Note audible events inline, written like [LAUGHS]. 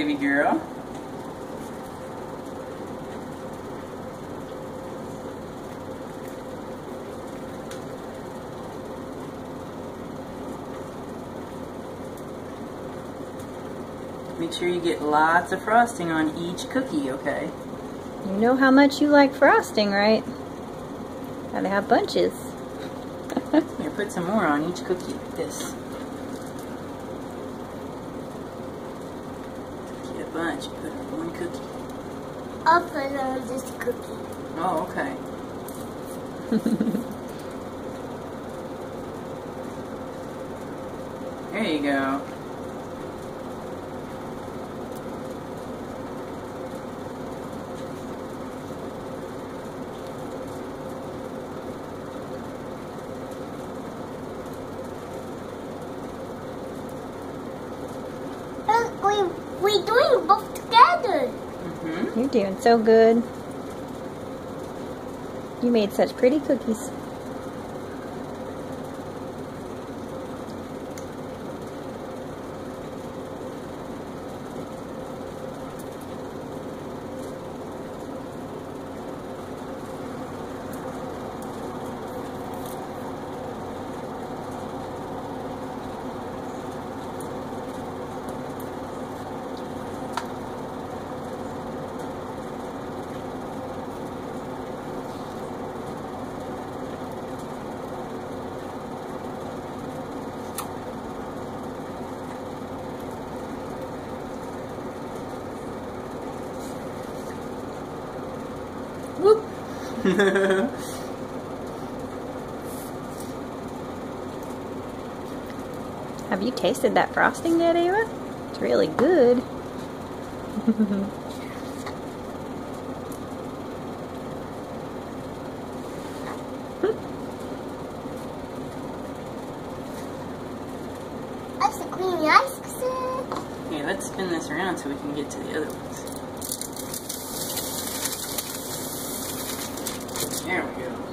baby girl. Make sure you get lots of frosting on each cookie, okay? You know how much you like frosting, right? Gotta have bunches. [LAUGHS] Here, put some more on each cookie, like this. Get a bunch, put on one cookie. I'll put on this cookie. Oh, okay. [LAUGHS] there you go. We we doing both together. Mm-hmm. You're doing so good. You made such pretty cookies. Whoop. [LAUGHS] Have you tasted that frosting yet, Ava? It's really good. That's the creamy ice cream. Here, let's spin this around so we can get to the other ones. There we go.